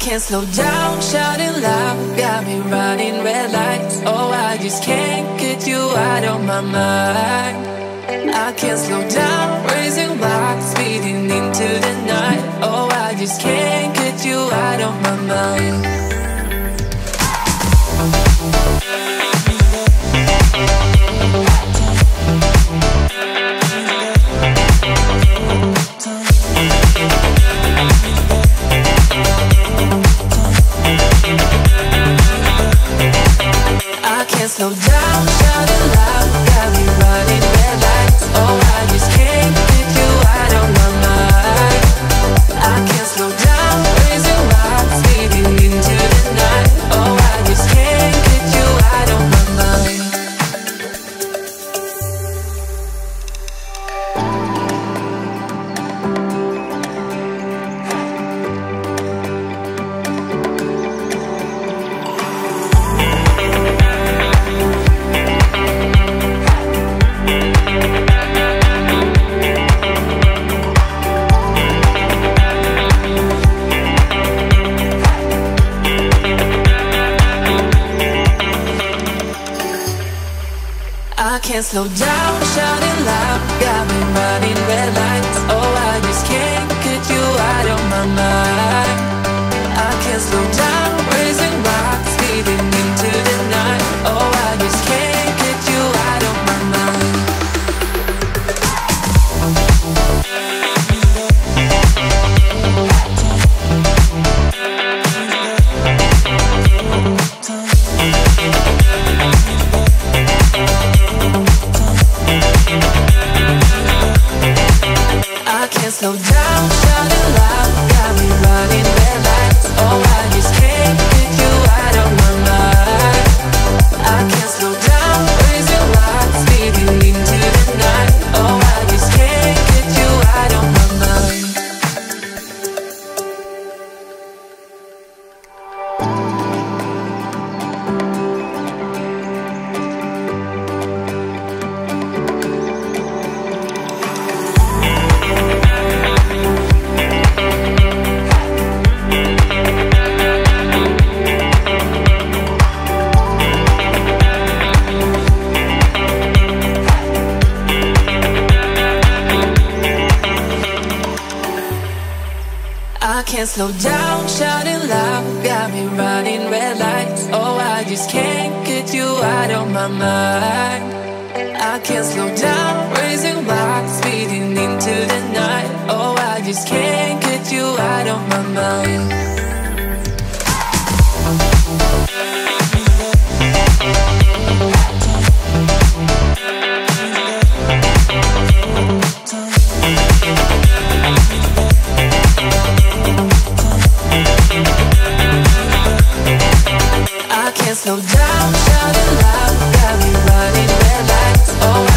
can't slow down, shouting loud, got me running red lights. Oh, I just can't get you out of my mind. I can't slow down, raising rocks, speeding into the night. Oh, I just can't get you out of my mind. I can't can't slow down, shouting loud, got me running red lights. I can't slow down, shouting loud, got me running red lights. Oh, I just can't get you out of my mind. I can't slow down, raising rocks, speeding into the night. Oh, I just can't get you out of my mind. Down, shouting loud, got me running red lights. Oh,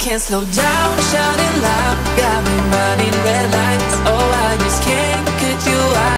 can't slow down, shouting loud, got me running red lights. Oh, I just can't get you out.